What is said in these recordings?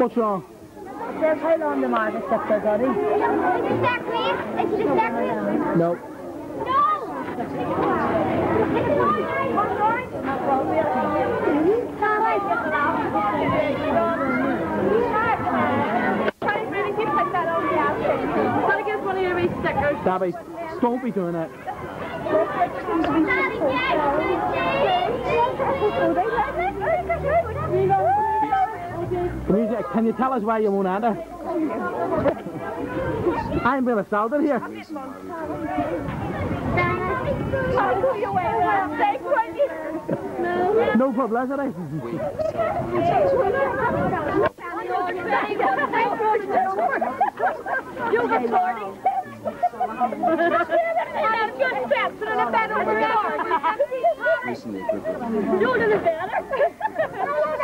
What's wrong? There's how long the market stepped their body. Is it that green? Is it that green? No. Dabby, don't be doing that. Can you, can you tell us why you won't enter? I'm being assaulted here. No publicity. You have warning. I'm good steps and a better You did it better.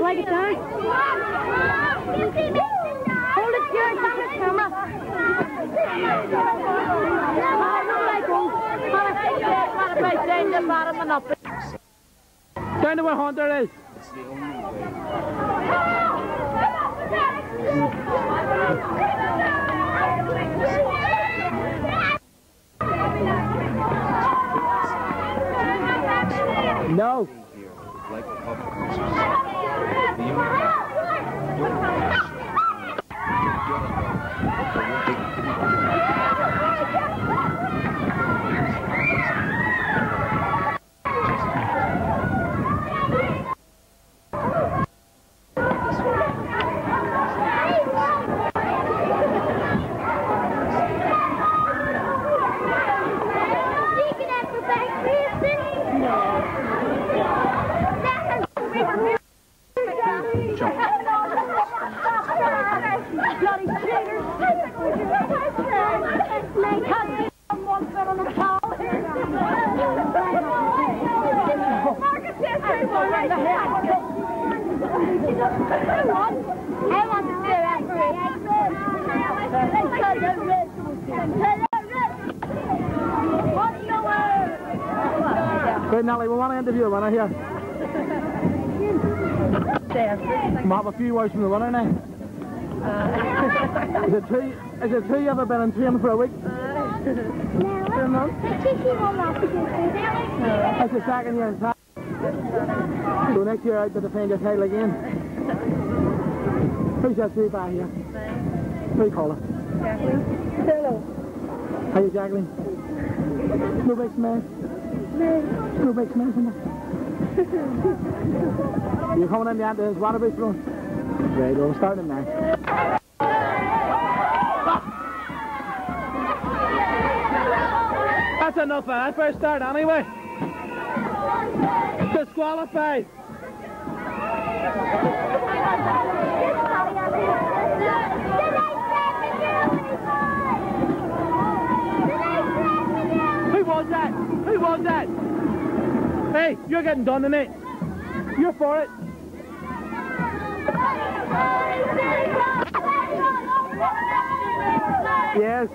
Like it down. Hold it here, it's on the camera. Down to where Hunter is. No. A What's the word? Right, Nelly, we want to interview a winner here. We'll have a few words from the winner now. Uh. is it true? Is it true you ever been in training for a week? For a month? That's the second year in town. So next year out to defend your title again. Who's that two by here? What do you call her? Hello. How you, Jacqueline? No big smash? No big smash in there? you coming in the end of this water base run? Right, we'll start in now. That's enough of that first start anyway. Disqualified. Who was that? Who was that? Hey, you're getting done tonight. You're for it. Yes.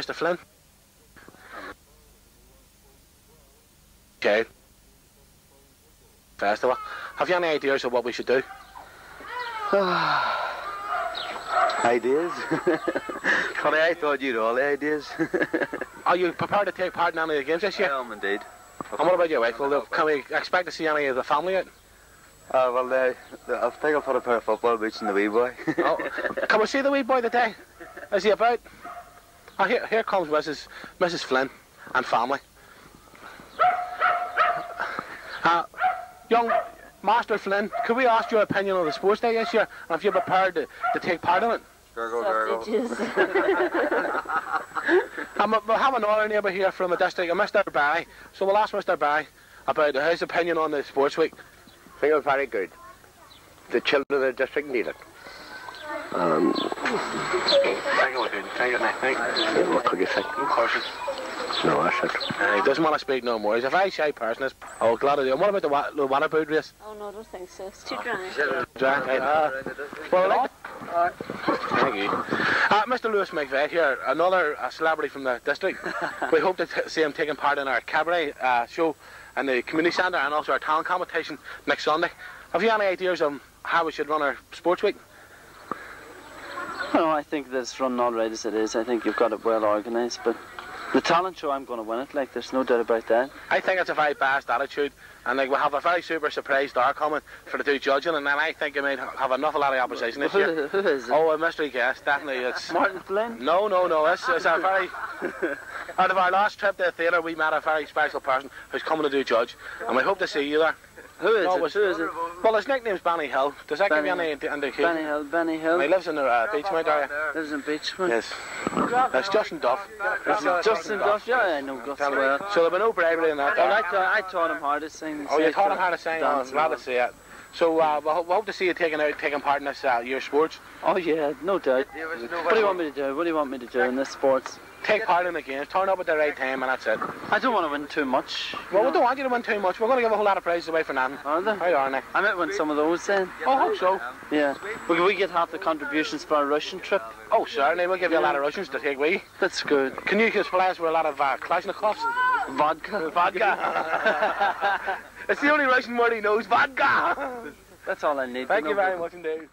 Mr. Flynn? Okay. First of all, have you any ideas of what we should do? ideas? Connie, I thought you'd all ideas. Are you prepared to take part in any of the games this year? I am indeed. And what about you, Well, Can we expect to see any of the family out? Uh, well, uh, I think I'll put a pair of football boots in the wee boy. oh. Can we see the wee boy today? Is he about? Oh, here, here comes Mrs. Mrs. Flynn and family. Uh, young Master Flynn, could we ask your opinion on the sports day this year, and if you're prepared to, to take part in it? Gurgle, gurgle. Um, we'll have another neighbour here from the district, Mr. Barry. So we'll ask Mr. Barry about his opinion on the sports week. I think it was very good. The children of the district need it. Um, what could you think? No, that's it. Uh, he doesn't want to speak no more. He's a very shy person. Is- Oh, glad to do. And what about the, wa- the Wannerboot race? Oh no, I don't think so. It's too dry. Jack, uh, well, like Thank you. Uh, Mr. Lewis McVeigh here, another uh, celebrity from the district. we hope to t- see him taking part in our cabaret uh, show and the community centre and also our talent competition next Sunday. Have you any ideas on how we should run our sports week? No, I think that it's run all right as it is. I think you've got it well organised, but the talent show, I'm going to win it. Like, there's no doubt about that. I think it's a very biased attitude, and like we have a very super surprise star coming for the two judging, and then I think it might ha- have an awful lot of opposition this year. Who is it? Oh, a mystery guest, definitely. It's Martin Flynn? No, no, no. It's, it's a very. out of our last trip to the theatre, we met a very special person who's coming to do judge, and we hope to see you there. Who is No, it? was- Who is it? Well, his nickname's Benny Hill. Does that give you Benny any indication? Benny Hill. Benny Hill. He lives in the uh, Beechmount area. Lives in Beachman. Yes. That's Justin Duff. Justin Duff. Yeah, I know Gus Tell me. well. So there'll be no bravery in that. Well, I, taught, I taught him how to sing. Oh, you taught him how to sing. Oh, I'm glad to see it. So uh, we, hope, we hope to see you taking out, taking part in this uh, year's sports. Oh, yeah, no doubt. What do you want me to do? What do you want me to do in this sports? Take part in the games, turn up at the right time, and that's it. I don't want to win too much. Well, we don't want you to win too much. We're going to give a whole lot of prizes away for nothing. Are there? How are they? I might win some of those then. Oh, I hope so. Yeah. Will we get half the contributions for our Russian trip? Oh, certainly. We'll give you a lot of Russians to take with. That's good. Can you supply us with a lot of uh, Kalashnikovs? Vodka. Vodka. it's the only Russian word he knows. Vodka. That's all I need. Thank you very much indeed.